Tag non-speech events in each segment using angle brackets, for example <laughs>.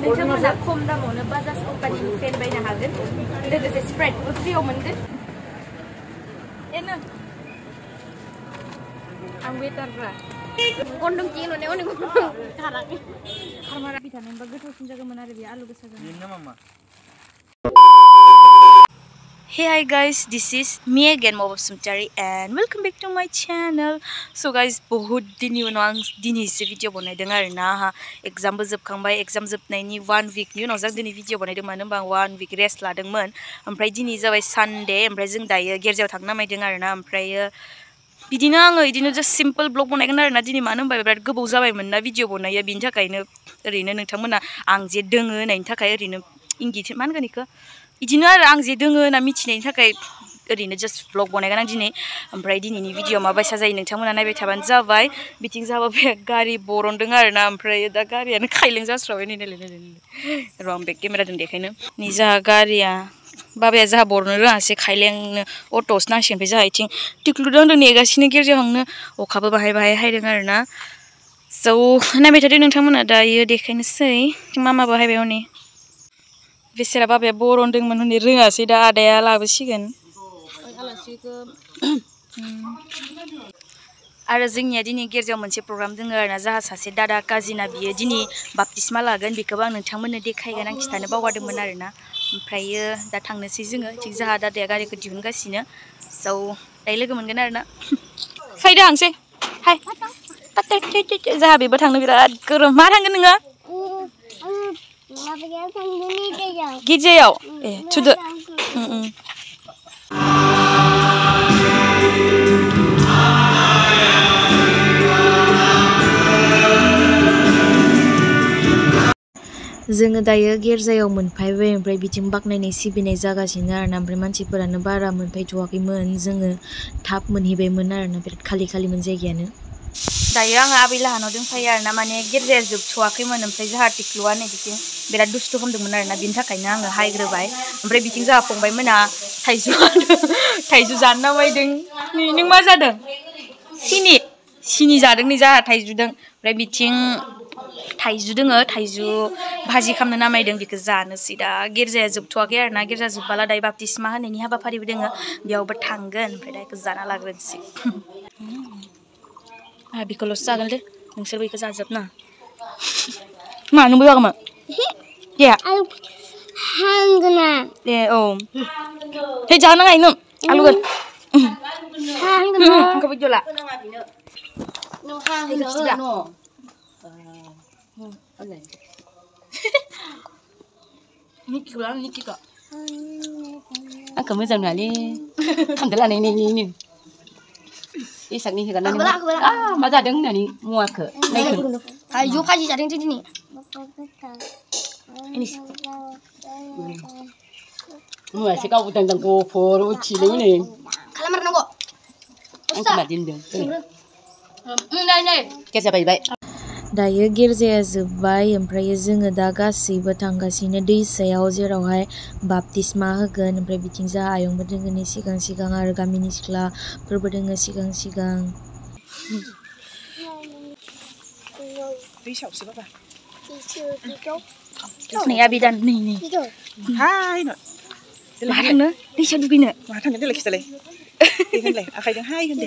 नोंथांमोना खम दामावनो बाजाज कम्पानिनि फेन बायनो हागोन लोगोसे स्प्राइटबो फ्रियाव मोनगोन एनो आं वेटारब्रा गन्दम किं नुनायाव नों खाराखै खारमारा बिथान होनबा गोथावसिन जागौमोन आरो बे आलु गोसा जागोन Hey hi guys, this is me again Mobo Sumchari and welcome back to my channel. So guys, बहुत दिननि उनाव आं दिनैसो भिडिअ बनायदों आरो ना आंहा एग्जामबो जोबखांबाय एग्जाम जोबनायनि वान उइकनि उनाव जों दिनै भिडिअ बनायदों मानो होनबा आं वान उइक रेस्ट लादोंमोन ओमफ्राय दिनै जाबाय सानडे ओमफ्राय जों दायो गिर्जायाव थांनो नामायदों आरो ना ओमफ्रायो बिदिनो आङो बिदिनो जास्ट सिम्पोल ब्लग बनायगोन आरो ना दिनै मानो होनबा बिराद गोबाव जाबायमोन ना भिडिअ बनायो बिनि थाखायनो ओरैनो नोंथांमोना आं जे दोङो होननायनि थाखाय ओरैनो इंगित मा होनगोन बेखौ बिदिनो आरो आं जे दोङो होनना मिथिनायनि थाखाय ओरैनो जास्ट ब्लग बनायगोन आं दिनै ओमफ्राय दिनैनि भिडिअ माबायसा जायो नोंथांमोना नायबाय थाबानो जाबाय बिथिं जाबा बे गारि बरनदों आरो ना ओमफ्राय दा गारियानो खायलें जास्राबाय नै नायलाय नायलाय र' आं बेक केमेराजों देखायनो नै जोंहा गारिया बाबाया जोंहा बरनो रोङासै खायलेंनो अट'सो नांसिगोन ओमफ्राय जोंहा इथिं टिक्लुदों नेगासिनो गिर्जायाव थांनो अखाबो बाहाय बाहाय हायदों आरो ना स' नायबाय थादो नोंथांमोना दायो देखायनोसै मा मा बाहायबाय हनै बेसेरा बाबाया बरनदोंमोन हनै रोङासै दा आदाया लाबोसिगोन आरो जोंनिया दिनै गिर्जायाव मोनसे प्रग्राम दङ आरोना जोंहा सासे दादा काजिना बियो दिनै बाप्तिस्मा लागोन बेखौबो आं नोंथांमोननो देखायगोन आं खिथानो बावगारदोंमोन आरोना ओमफ्रायो दा थांनोसै जोङो थिग जोंहा दादाया गारिखौ दिहुनगासिनो स' दायो लोगो मोनगोन आरोना फैदो हांसै हाय जोंहा बेबो थांनो बिराद गरम मा थांगोन नोङो गिर्जायाव ए थुदो जोङो दायो गिर्जायाव मोनफैबाय ओमफ्राय बिथिं बाख्नायनाय सिबिनाय जागासिनो आरोना ओमफ्राय मानसिफोरानो बारा मोनफैथ'वाखैमोन जोङो थाब मोनहैबायमोन आरोना बिराद खालि खालिमोन जायगायानो दायो आङो आबै लाहानाव दंफायो आरोना माने गिर्जाया जोबथ'वाखैमोन ओमफ्राय जोंहा टिक्लुआ नै बिथिं बिराद दुस्थु खालामदोंमोन आरोना बिनि थाखायनो आङो हायग्रोबाय ओमफ्राय बिथिं जोंहा फंबायमोना थाइजौ थाइजौ जानो नामायदों नों मा जादों सिनि सिनि जादों नै जोंहा थाइजुदों ओमफ्राय बिथिं थाइजु दोङो थाइजु भाजि खालामनो नामायदों बेखौ जानोसै दा गिर्जाया जोबथ'वाखै आरो ना गिर्जा जोबबाला दायो बाप्तिस्मा होनायनि हाबाफारिबो दोङो बेयावबो थांगोन ओमफ्राय दा बेखौ जाना लाग्रोनोसै à bị Ah, bicolor sagan le. Nung serba ika zazap na. Ma, nung buyo ka ma. Yeah. Alu hang na. Yeah, oh. Hey, jangan na nga inum. Alu luôn, Hang na. Ang <laughs> kapit yola. Nung hang na. No. Ano? Niki ko lang, Niki ka. Ang kamay sa mga li. là này này này này này. À, mà ra đứng này đi mua cửa. Đây cửa. Ayo kaji jaring di sini. Ini. Mua sẽ có tầng tầng cô phố rồi chỉ lấy này. Kalau mana? Anh cầm tin được. Này này. Cái gì vậy vậy? दायो गिर्जाया जोब्बाय ओमफ्राय जोङो दा गासैबो थांगासिनो दैसायाव जेरावहाय बाप्तिस्मा होगोन ओमफ्राय बिथिं जा आयंबो दोङो नै सिगां सिगां आरो गामिनि सिख्लाफोरबो दोङो सिगां सिगां Nih abidan nih nih. hai nó Lah थांनो दैसा दुगैनो. mà thằng cái là cái này đi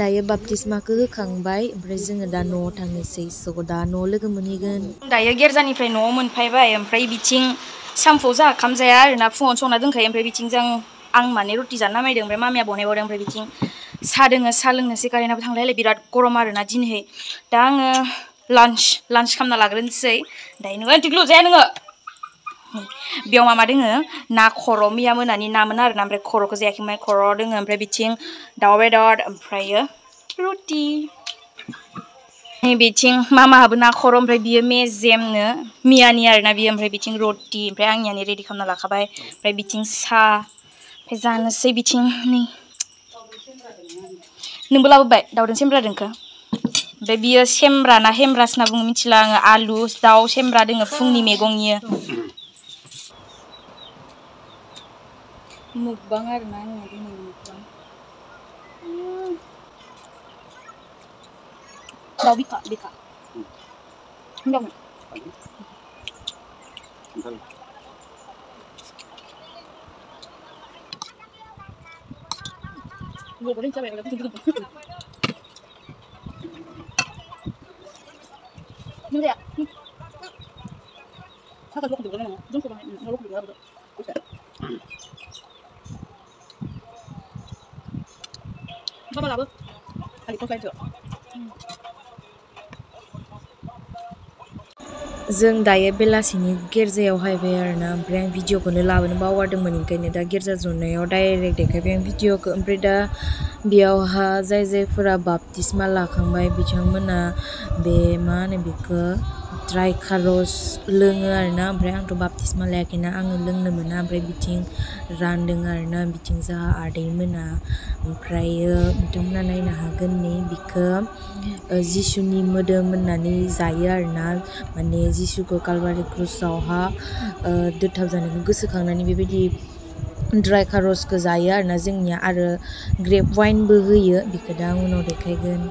दायो बाप्तिस्माखौ होखांबाय ओमफ्राय जोङो दा न'आव थांनोसै स' दा न'आव लोगो मोनहैगोन दायो गिर्जानिफ्राय न'आव मोनफैबाय ओमफ्राय बिथिं सानफुआव जोंहा ओंखाम जाया आरोना फुङाव संना दोनखायो ओमफ्राय बिथिं जों आं माने रुटि जानो नामायदों ओमफ्राय मामिया बनायबावदों ओमफ्राय बिथिं साहा दोङो साहा लोंनोसै कारेन्टआबो थांलायलाय बिराद गरम आरोना दिनैहाय दा आङो लान्च लान्च खालामना लाग्रोनोसै दायो नोङो थिगल' जाया नोङो नै, बेयाव मा मा दोङो ना खर' मैया मोनानि नामोन आरोना ओमफ्राय खर'खौ जायाखैमोन खर' दोङो ओमफ्राय बिथिं दाउ बेदर ओमफ्रायो रुटि नै बिथिं मामाहाबो ना खर' ओमफ्राय बियो मेजेमनो मियानि आरोना बियो ओमफ्राय बिथिं रटि ओमफ्राय आंनियानो रेडि खालामना लाखाबाय ओमफ्राय बिथिं साहा ओमफ्राय जानोसै बिथिं नै नोंबो लाबोबाय दाउजों सेमब्रादोंखो ओमफ्राय बियो सेमब्रा ना हेमब्रास होनना बुङो मिथिला आङो आलु दाउ सेमब्रा दोङो फुंनि mukbangar na nga din yung mukbang. Mm. Daw, bika, bika. Hindi ako. Ang Gue boleh cabai, enggak tentu. Nanti ya. Saka dua kedua mana? Jangan coba, nggak lupa kedua apa tuh? Oke. Bapak labu. Kali kau saja. जों दायो बेलासिनि गिर्जायाव हायबाय आरोना ओमफ्राय आं भिडिअखौनो लाबोनो बावगारदोंमोन ओंखायनो दा गिर्जा जनायाव डाइरेक्ट देखायबाय आं भिडिअखौ ओमफ्राय दा बेयावहा जाय जायफोरा बाप्तिस्मा लाखांबाय बिथांमोना बे मा होनो बेखौ ड्राइ खारस लोङो आरोना ओमफ्राय आंथ' बाप्तिस्मा लायाखैना आङो लोंनो मोना ओमफ्राय बिथिं रानदों आरोना बिथिं जाहा आदैमोना ओमफ्रायो बिथांमोना नायनो हागोन नै बिखौ जिसुनि मोदोम होननानै जायो आरोना माने जिसुखौ कालबारि क्रुसावहा दोथाब जानायखौ गोसोखांनानै बेबायदि ड्राइ खारसखौ जायो आरोना जोंनिया आरो ग्रेप वाइनबो होयो बेखौ दा उनाव देखायगोन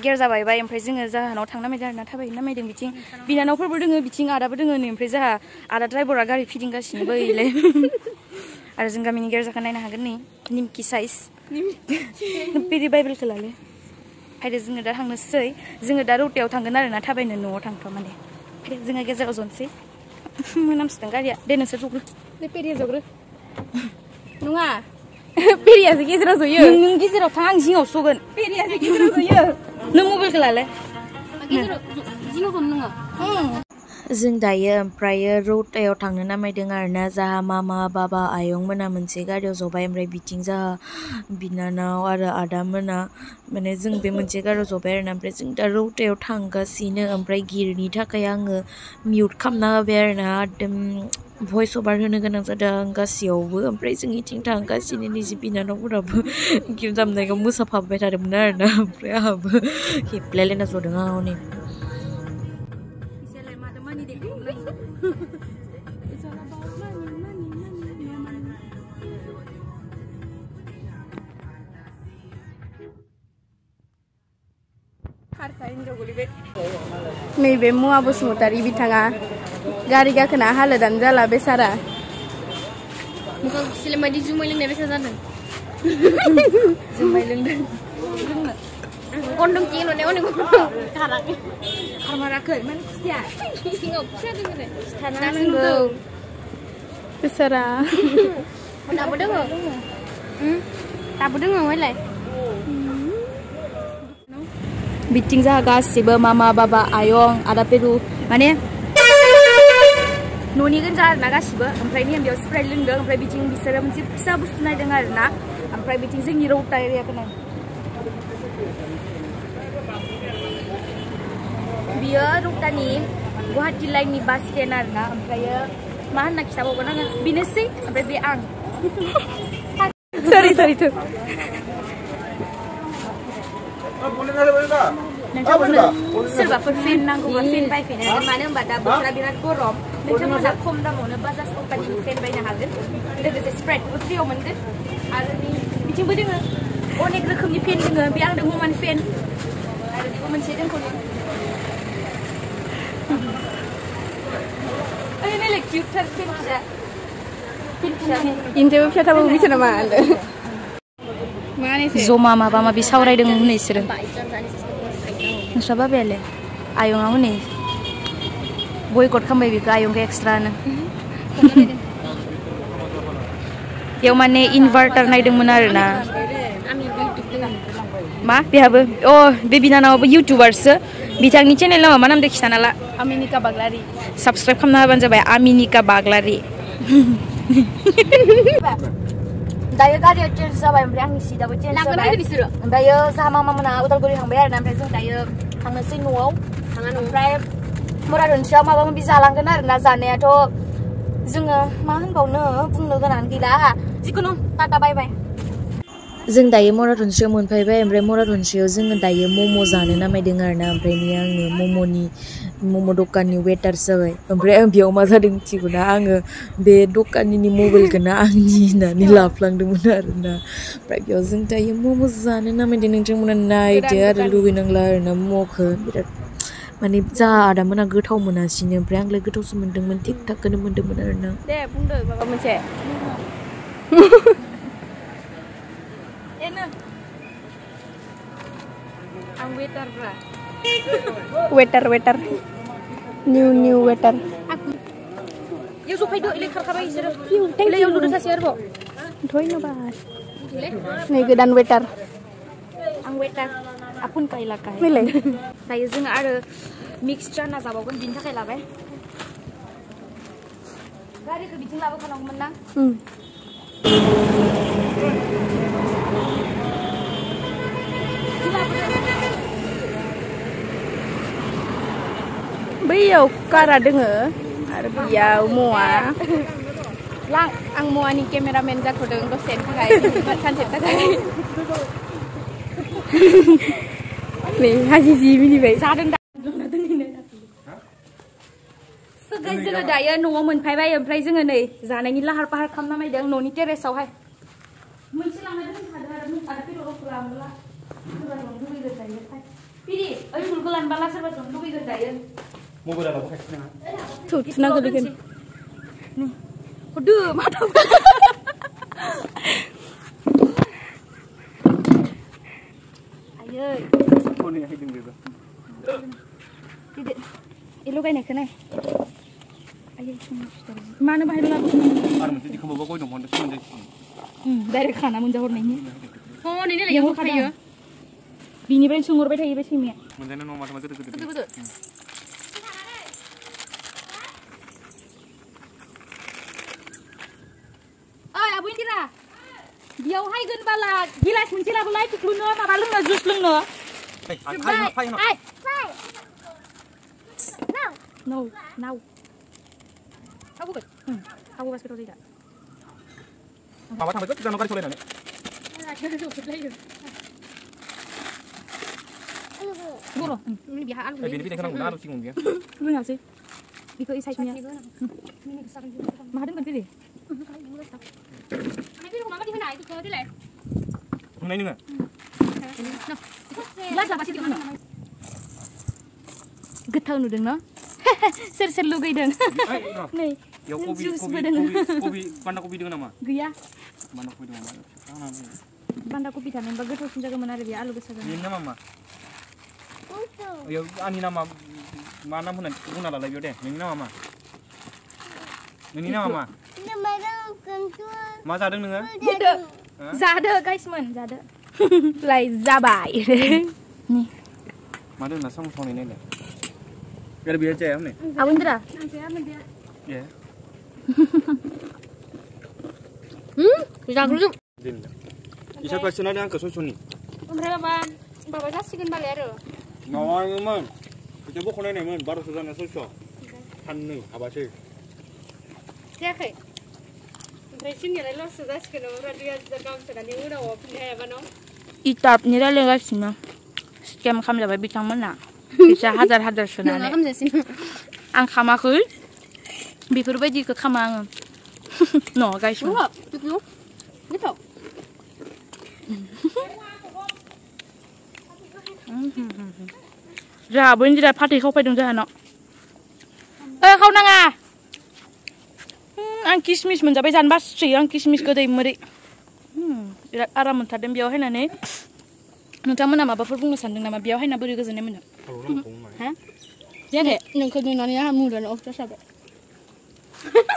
दायो गिर्जा बायबाय ओमफ्राय जोङो जाहानाव थांनो नामायदों आरोना थाबायनो नामायदों बिथिं बिनानावफोरबो दोङो बिथिं आदाबो दोङो नै ओमफ्राय जाहा आदा ड्राइभारा गारि फिदिंगासिनो बैलाय आरो जों गामिनि गिर्जाखौ नायनो हागोन नै निमकि साइज पेरि बाइबेलखौ लाले फायदो जोङो दा थांनोसै जोङो दा रौतायाव थांगोन आरोना थाबायनो न'आव थांथ' माने फायदो जोङो गेजेराव जनोसै मोनामसिदों गारिया दे नोंसोर जग्रो दे पेरिया जग्रो नङा पेरियासो गेजेराव जयो नों गेजेराव थां आं जिङाव सगोन पेरियासो गेजेराव जयो नों मबाइलखौ लाले गेजेराव जिङाव जनो नोङो जों दायो ओमफ्रायो रौतायाव थांनो नामायदों आरोना जाहा मामा बाबा आयं मोना मोनसे गारियाव जबाय ओमफ्राय बिथिं जाहा बिनानाव आरो आदा मोना माने जों बे मोनसे गारियाव जबाय आरोना ओमफ्राय जों दा रौतायाव थांगासिनो ओमफ्राय गिरनि थाखाय आङो मिउट खालामना होबाय आरोना एकदम भइस अभार होनो गोनां जादों गासैयावबो ओमफ्राय जों इथिं थांगासिनो निजि बिनानावफोराबो गिफ्ट दामनायखौ मोसाफाबाय थादोंमोन आरोना ओमफ्राय आंहाबो हेबलायलायना जदों आं हनै नैबे मुवा बसुमतारी बिथाङा गारि गाखोना हालोदानो जाला बेसारा मोखां सिलेम बायदि जुमाय लोंनाय बेसा जादों जुमाय लोंदों गन्दं किन' ने अनेक खाराखै खारमाराखै माने खुसिया सिङाव फिसा <laughs> दङ आरो थाना लोंदों बेसारा दाबो दङ दाबो दङ हयलाय बिथिं जाहा गासिबो मामा बाबा आयं आदा पेरु माने न'नि गोजा आरोना गासिबो ओमफ्राय मैया बेयाव स्प्राइट लोंदों ओमफ्राय बिथिं बिसोरो मोनसे फिसा बुस्थु नायदों आरोना ओमफ्राय बिथिं जोंनि रौता एरियाखौ नाय बियो रौतानि गुवाहाटि लाइननि बास स्टेन्ड आरोना ओमफ्रायो मा होनना खिथाबावगोन आङो बेनोसै ओमफ्राय बे आं <laughs> सरि सरि Nagkakunan, sir ba, for fin nang kung fin by fin, ang mana ang bata, but sabi nat ko rom, nagkakunan na kum damo, nabasas ko pa din fin by nahagin, this is spread, but siyo man din, ano ni, bitin ba din nga, o nagkakum ni fin din nga, biyang damo man fin, ano di ko man siya din ko nun. Ayun nila, cute, fin siya. Fin siya. Hindi mo siya tabo, bitin naman. जमा माबा माबि सावरायदों हनै बिसोरो नोंस्रा बाबायालाय आयंआ हनै? बयकट खालामबाय बेखौ आयंखौ एक्सट्रानो बेयाव माने इनभार्टार नायदोंमोन आरोना। मा? बेहाबो? अ बे बिनानावाबो इउटुबारसो बिथांनि चेनेल नामा? मा नाम दे खिथाना ला। आमिनिका बाग्लारि। साबस्क्राइब खालामना होबानो जाबाय आमिनिका बाग्लारि। <laughs> <laughs> दायो गारिया चेन्ज जाबाय ओमफ्राय आंनि सिटआबो चेन्ज लांगोन जाबाय आरो बिसोरो ओमफ्रायो जाहा मामा मोना उदालगुरि थांबाय आरोना ओमफ्राय जों दायो थांनोसै न'आव थाङा न'आव ओमफ्राय मोरादनसेयाव माबा माबि जालांगोन आरोना जानायाथ' जोङो मा होनबावनो बुंनो गोनां गैला जिखुनु टाटा बाय बाय जों दायो मराथनसेयाव मोनफैबाय ओमफ्राय मराथनसेयाव जोङो दायो मम' जानो नामायदों आरोना। ओमफ्राय नै आङो मम'नि मम' दखाननि वेटार जाबाय। ओमफ्राय आं बेयाव मा जादों मिथिगौना आङो बे दखाननिनि मबाइलखौनो आंनि होननानै लाफ्लांदोंमोन आरोना। ओमफ्राय बेयाव जों दायो मम' जानो नामायदों नोंथांमोना नायदो आरो लुगैनांला आरोना मम'खौ। बिराद माने जा आदामोना गोथाव मोनासिनो। ओमफ्राय आंलाय गोथावसो मोन्दोंमोन थिग थाकखौनो मोन्दोंमोन आरोना। दे बुंदो माबा मोनसे। <laughs> I'm waiter, waiter, waiter. New, new waiter. Aku. supaya sou peido, ele quer acabar isso. Ele é o dono da servo. Doi no bar. Nih dan waiter. Ang waiter. Apun kau ilakai. Mila. Nah, ya, Saya zeng ada mixture na zabagun bintang kau ilakai. Gari ke bincang lawa kan menang. Hmm. ना उम बैयाव कारा दोङो आरो बैयाव मवा लां आं मवानि केमेरामेन जाथ'दों दसेनि थाखाय सानसेनि थाखाय नै हाजि जि मिनिबाय जादों दा So guys, जोङो दायो न'आव मोनफैबाय ओमफ्राय जोङो नै जानायनि लाहार फाहार खालामना नायदों न'नि टेरेसावहाय मोनसे लांना दोनखादों आरो आरो बेदरखौ लांबोला सोरबा दं लुगैगोन दायो बिदि ओइ फुलखौ लानबोला सोरबा दं लुगैगोन दायो mau gue dapat tuh tenang gue bikin nih aduh mata ayo ini nih hidung gitu tidak ilu kayaknya ini, mana bahaya lagu ada mesti dikembang bawa dong mau nasi hmm dari kanan menjauh ini? oh ini lagi yang mau Ini Bini paling sungur beda ya, besi mie. Mungkin nomor macam-macam itu. Betul betul. बेयाव हायगोन बाला गिलास मोनसे लाबोलाय खुख्लुनो माबा लोंनो जुस लोंनो Hey, hey. No, now. Aku kan? Hmm. Aku pas kita tidak. माबा थांबाय गोजानाव गारि सालायनानै Guru. Ini biar aku. ए बेनि फैनायखौ नांगौ ना आलु सिगां बियो Lu nggak sih? Iko isaitnya. Mahadin kan pilih. Mày biết không mama đi bên này thì cơ đi lẹ. Iko isay niya. Mahadin kan pilih. Mana ini nggak? Belas apa sih mana? Getah nu deng no. <laughs> Ser ser lu gay deng. <laughs> Nih. Ya kopi kopi kopi panda kopi dengan nama. Gaya. Panda kopi dengan nama. Panda kopi dengan nama. Bagus tuh senjaga menarik ya. Alu kesagan. Ini nama mama. Ya, ani nama मा नाम होननानै बुंना लालाय बेयाव दे नोंनि नामा मा नोंनि नामा मा मा जादों नोङो Zada guys-mon, zada. Lai zabai. Nih, मा दोनना सम संनाय नायलाय बिराद बिराद जाया हनै awin dra. ए Jangan dulu. दोनला इसोर पार्सेन्टआनो आंखौ सयस'नि Ompray baba. Baba जासिगोन बालाय आरो. माबायोमोन खोथिया बख'नायनायमोन बार'स' जाना सयस' साननै हाबासै जायाखै ओमफ्राय जोंनियालाय लससो जासिगोन ओमफ्राय दुइ हाजार गाहाम सोनानै उनाव फिन्नो हायाबा न' Itap ni रायलायगासिनो स्केम खालामजाबाय बिथांमोना फैसा हाजार हाजार सोनानै खालामजासिनो आं खामाखै बेफोरबायदिखौ खामा आङो न' guys Đúng rồi, được luôn. Nhất thầu. जोंहाबो इन्दिरा फाथै खावफायदों जोंहानाव ओ खावनाङा उम, आं किसमिस मोनजाबाय जानो बासोयो आं किसमिस गोदै मोरै उम, बिराद आराम मोनथारदों बेयाव हायनानै नोंथांमोना माबाफोर बुंनो सानदों नामा बेयाव हायना बोरै गोजोननाय मोनो जायाखै नोंखौ नुनानै आंहा मुदानो अफिस जाबाय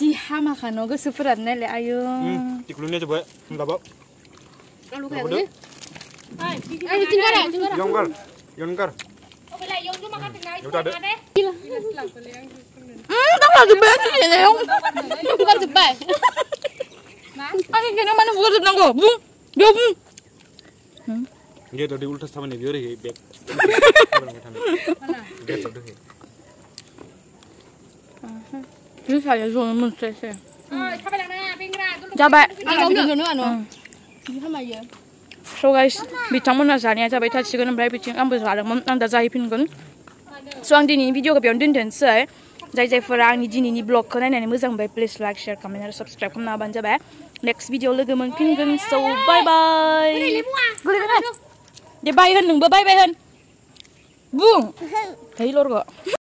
जि हामाखा न' गोसोफोरानो नायलाय आयौ तिकुलुनिया जोब्बाय होमब्लाबो आलु खायाखै आलु tinggal ya tinggal यंगार यंगार Yaudah ada. Hmm, tak lagi banyak ya, Leong. Bukan jebak. Ayo, kena mana bukan sedang kok, bung. Dia bung. dia tadi ultas sama nih biar ya bek dia tadi Ini saya jual monster saya. Rồi, sao bây giờ nè, bên ra, tôi Jabat. Ăn không được nữa nữa. Gì hả mày giờ? So guys, बिथांमोना जानाया जाबाय थासिगोन ओमफ्राय बिथिं आंबो जादोंमोन आं दा जाहैफिनगोन स' आं दिनैनि भिडिअखौ बेयावनो दोनथ'नोसै जाय जायफोरा आंनि दिनैनि ब्लगखौ नायनानै मोजां मोनबाय प्लिज लाइक शेयार कमेन्ट आरो साबस्क्राइब खालामना होबानो जाबाय नेक्स्ट भिडिअ लोगो मोनफिनगोन स' बाय बाय दे बाय होन नोंबो बाय बाय होन बुं है लरग'